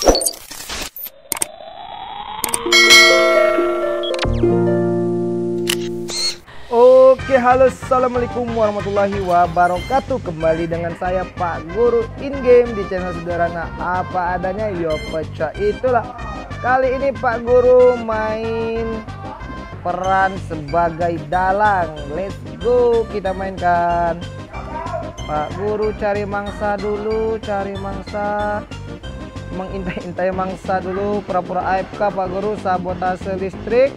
Oke halo. Assalamualaikum warahmatullahi wabarakatuh. Kembali dengan saya Pak Guru in game di channel sederhana. Apa adanya? Yo pecah. Itulah. Kali ini Pak Guru main peran sebagai dalang. Let's go. Kita mainkan. Pak Guru cari mangsa dulu cari mangsa Mengintai-intai mangsa dulu pura-pura AFK Pak Guru? Sabotase listrik.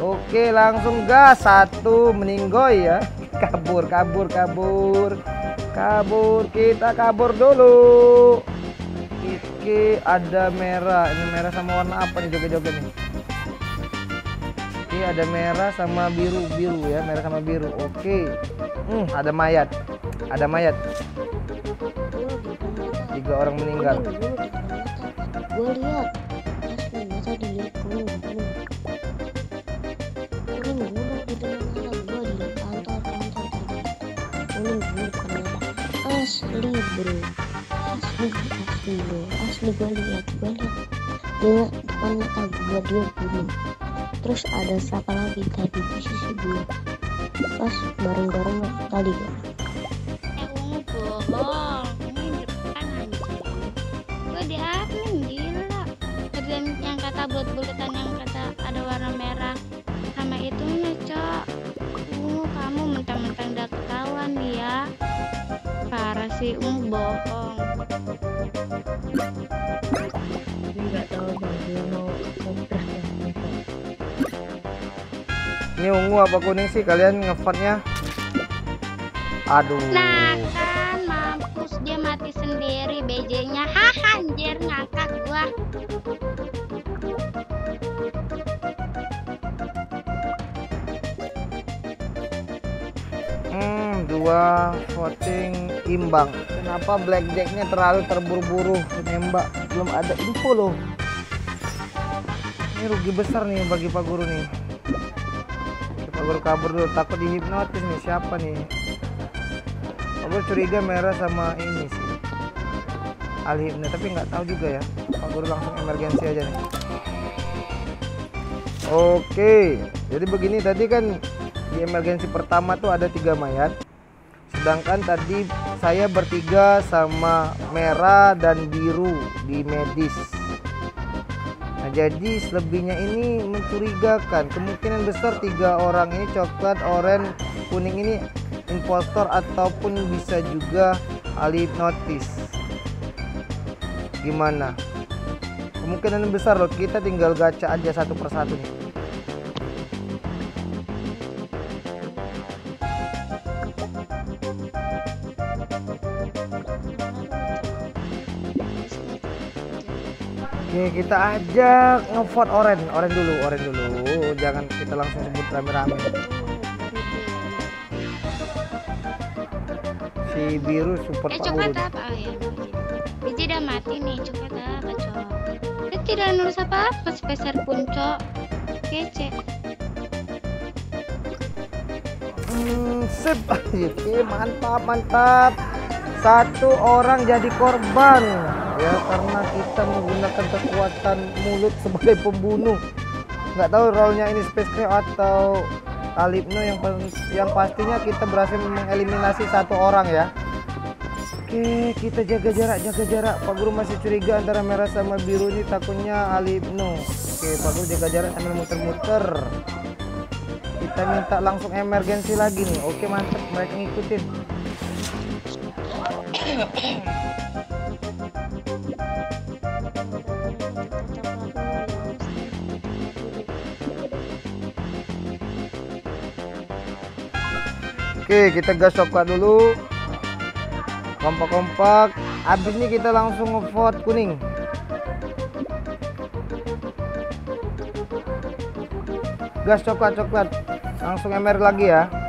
Oke langsung gas. Satu meninggoy ya. Kabur kabur kabur. Kabur kita kabur dulu. Oke ada merah. Ini merah sama warna apa nih joget-joget nih? Oke ada merah sama biru biru ya merah sama biru. Oke. Hmm, ada mayat. Ada mayat. Tiga orang meninggal gue lihat asli masa dilihat kuning kuning kuning bulu di dalam mata gue di kantor kantor tadi kuning bulu ternyata asli bro asli asli bro asli gue lihat gue lihat dia depan mata gue dia bulu terus ada siapa lagi? Tadi di sisi gue pas bareng-bareng tadi gue Sih, ungu bohong. jadi nggak tahu bang mau kompres ini ungu apa kuning sih? Kalian ngevote-nya aduh. Nah Dua voting imbang. Kenapa blackjacknya terlalu terburu-buru nembak? Belum ada info loh. Ini rugi besar nih bagi Pak Guru nih. Pak Guru kabur dulu, takut dihipnotis nih. Siapa nih? Pak Guru curiga merah sama ini sih. Ali hipnotis, tapi nggak tahu juga ya. Pak Guru langsung emergensi aja nih. Oke, jadi begini tadi kan di emergensi pertama tuh ada tiga mayat sedangkan tadi saya bertiga sama merah dan biru di medis. Nah jadi selebihnya ini mencurigakan. Kemungkinan besar tiga orang ini coklat oranye kuning ini impostor ataupun bisa juga ahli hipnotis. Gimana? Kemungkinan besar loh kita tinggal gacha aja satu persatu nih Oke, kita ajak ngevote oren, oren dulu, oren dulu. Jangan kita langsung sebut rame-rame. Si biru super Eh Pak apa? Oh ya, BJ udah mati nih. Coklat apa, Cok? Dia tidak nulis apa-apa spesial pun, Cok. Kece. Hmm, sip. Oke, mantap, mantap. Satu orang jadi korban ya karena kita menggunakan kekuatan mulut sebagai pembunuh. Nggak tahu role-nya ini Space Crew atau Alipno yang yang pastinya kita berhasil mengeliminasi satu orang ya. Oke, kita jaga jarak, jaga jarak. Pak Guru masih curiga antara merah sama biru ini takutnya Alipno. Oke, Pak Guru jaga jarak sambil muter-muter. Kita minta langsung emergensi lagi nih. Oke, mantap. Mereka ngikutin. Oke, kita gas coklat dulu. Kompak-kompak. Habis ini kita langsung ngevote kuning. Gas coklat-coklat. Langsung emer lagi ya.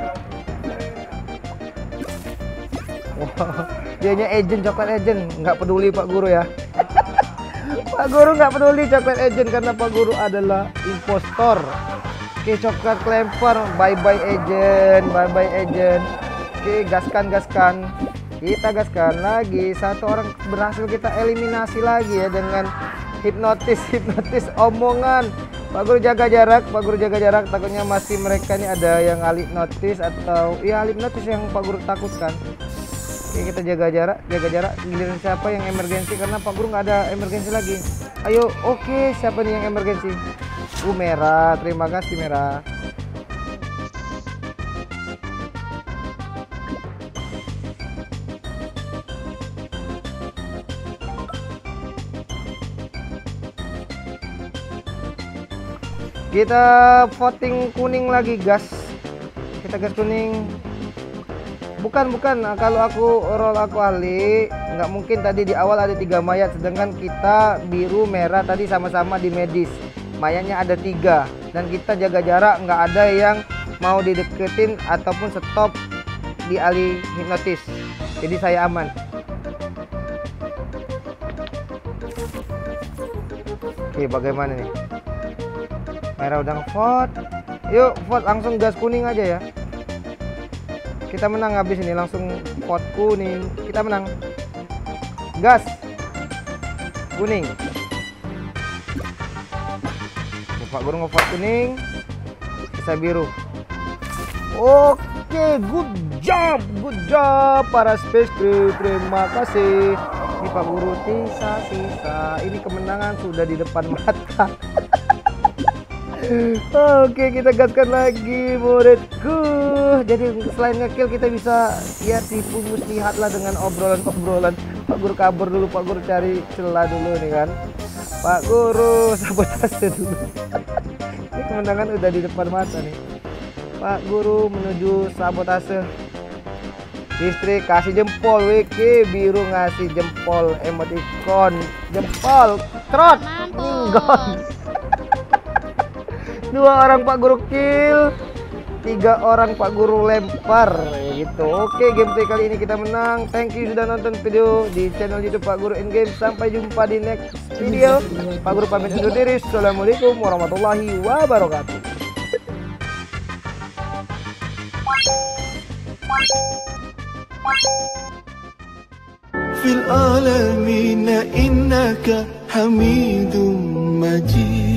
Dianya agent coklat agent, nggak peduli Pak Guru ya. Pak Guru nggak peduli coklat agent karena Pak Guru adalah impostor. Oke coklat kelempar, bye bye agent, bye bye agent. Oke gaskan gaskan. kita gaskan lagi satu orang berhasil kita eliminasi lagi ya dengan hipnotis hipnotis omongan Pak Guru jaga jarak Pak Guru jaga jarak takutnya masih mereka ini ada yang alih notis atau ya alih notis yang Pak Guru takutkan Oke kita jaga jarak jaga jarak. Giliran siapa yang emergensi? Karena Pak Guru nggak ada emergensi lagi. Ayo oke siapa nih yang emergensi? Uh merah terima kasih merah kita voting kuning lagi gas. Kita gas kuning bukan bukan. Nah, kalau aku roll aku ahli nggak mungkin tadi di awal ada tiga mayat sedangkan kita biru merah tadi sama-sama di medis. Mayatnya ada tiga. Dan kita jaga jarak nggak ada yang mau dideketin ataupun stop di ali hipnotis. Jadi saya aman. Oke bagaimana nih? Merah udah ngevote. Yuk vote langsung gas kuning aja ya kita menang habis ini langsung vote kuning kita menang. Gas. Kuning. Pak Guru ngevote kuning. Bisa biru. Oke good job good job para space crew. Terima kasih. Ini Pak Guru sisa-sisa ini kemenangan sudah di depan mata Oke kita gaskan lagi muridku. Jadi selain ngekill kita bisa ya tipu muslihat lah dengan obrolan-obrolan. Pak Guru kabur dulu Pak Guru cari celah dulu nih kan. Pak Guru sabotase dulu. Ini kemenangan udah di depan mata nih. Pak Guru menuju sabotase. Istri kasih jempol Wiki. Biru ngasih jempol emoticon jempol trot. Ninggon dua orang Pak Guru kill tiga orang Pak Guru lempar gitu oke gameplay kali ini kita menang thank you sudah nonton video di channel YouTube Pak Guru in game sampai jumpa di next video Pak Guru pamit undur diri assalamualaikum warahmatullahi wabarakatuh في العالمين إنك حميد مجيد